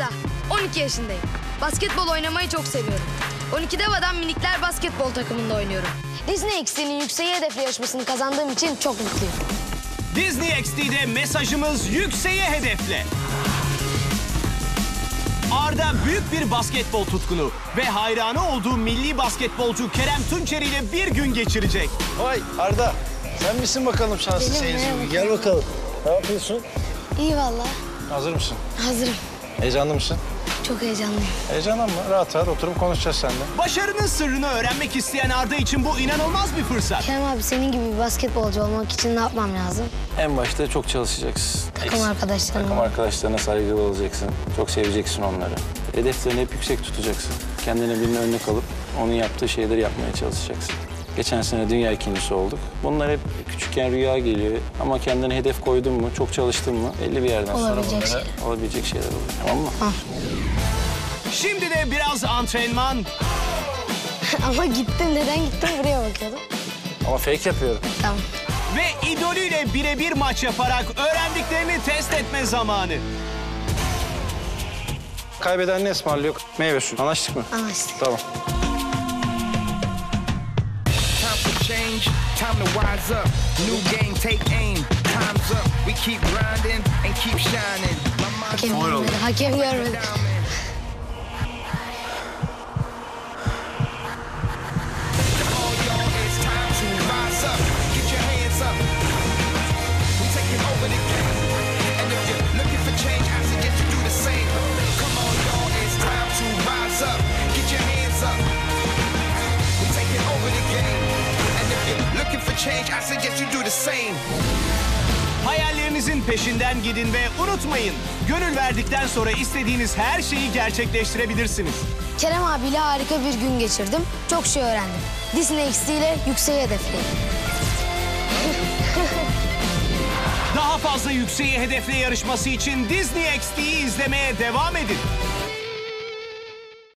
Arda. 12 yaşındayım. Basketbol oynamayı çok seviyorum. 12 Deva'dan minikler basketbol takımında oynuyorum. Disney XD'nin yükseği hedefli yarışmasını kazandığım için çok mutluyum. Disney XD'de mesajımız yükseğe hedefle. Arda büyük bir basketbol tutkunu ve hayranı olduğu milli basketbolcu Kerem Tunçer ile bir gün geçirecek. Vay Arda, sen misin bakalım şanslı seyirci? Gel bakalım. Ne yapıyorsun? İyi valla. Hazır mısın? Hazırım. Heyecanlı mısın? Çok heyecanlıyım. Heyecanlanma. Rahat rahat oturup konuşacağız seninle. Başarının sırrını öğrenmek isteyen Arda için bu inanılmaz bir fırsat. Kerem abi senin gibi bir basketbolcu olmak için ne yapmam lazım? En başta çok çalışacaksın. Takım arkadaşlarına. Takım arkadaşlarına saygılı olacaksın. Çok seveceksin onları. Hedeflerini hep yüksek tutacaksın. Kendine birine örnek alıp onun yaptığı şeyleri yapmaya çalışacaksın. Geçen sene dünya ikincisi olduk. Bunlar hep küçükken rüya geliyor. Ama kendine hedef koydun mu, çok çalıştın mı belli bir yerden sonra Olabilecek bunlara şeyler. olabilecek şeyler oluyor. Tamam mı? Şimdi de biraz antrenman, Ama gittin neden gittin buraya bakıyordum. Ama fake yapıyorum. Tamam. ve idolüyle birebir maç yaparak öğrendiklerini test etme zamanı. Kaybeden ne ısmarlıyor? Meyve suyu. Anlaştık mı? Anlaştık. Tamam. Change, time to wise up. New game, take aim. Time's up. We keep grinding and keep shining. My change, I suggest you do the same. Hayallerinizin peşinden gidin ve unutmayın, gönül verdikten sonra istediğiniz her şeyi gerçekleştirebilirsiniz. Kerem abiyle harika bir gün geçirdim. Çok şey öğrendim. Disney XD ile yükseğe hedefleyim. Daha fazla yükseğe hedefle yarışması için Disney XD'yi izlemeye devam edin.